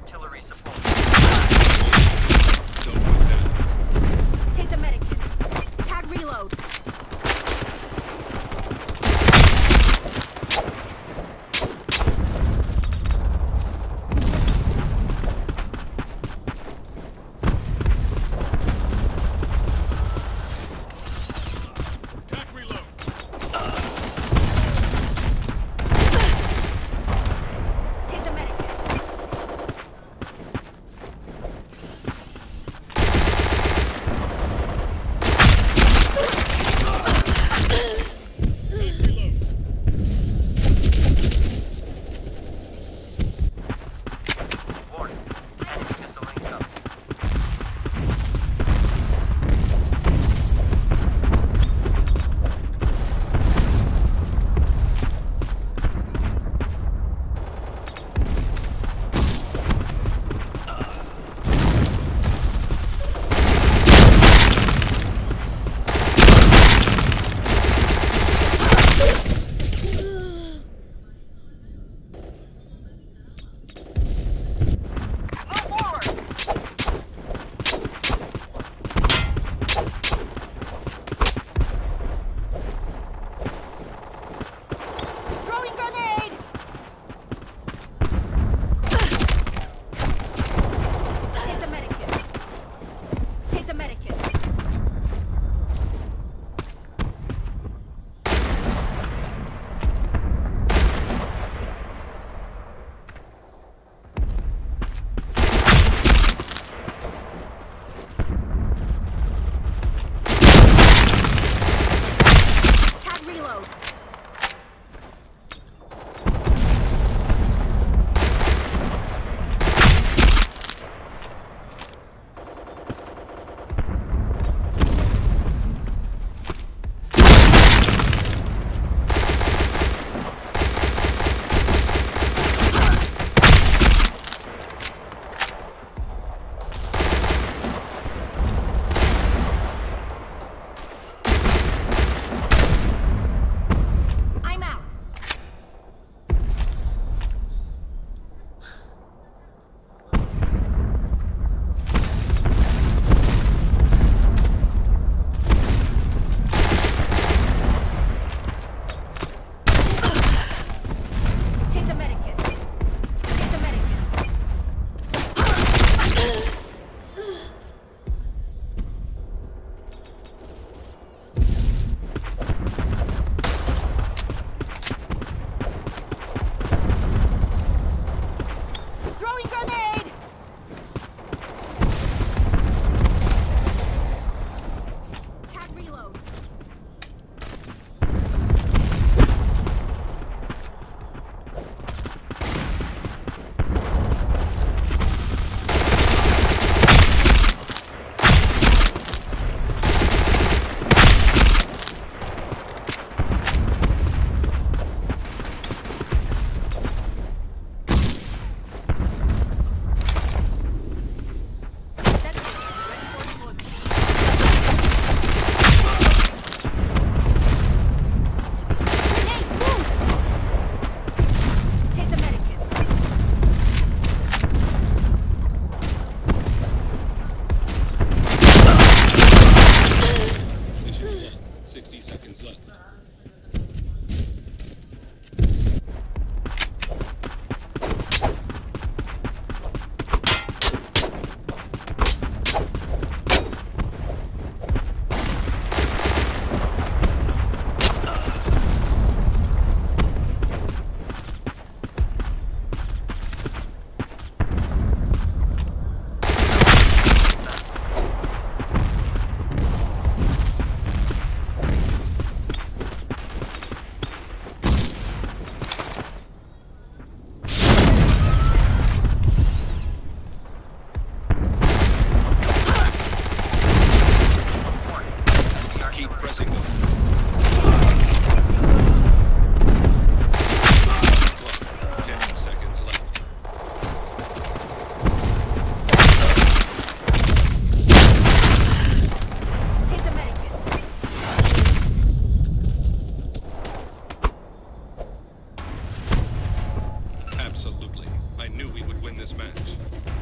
artillery support. 算。this match.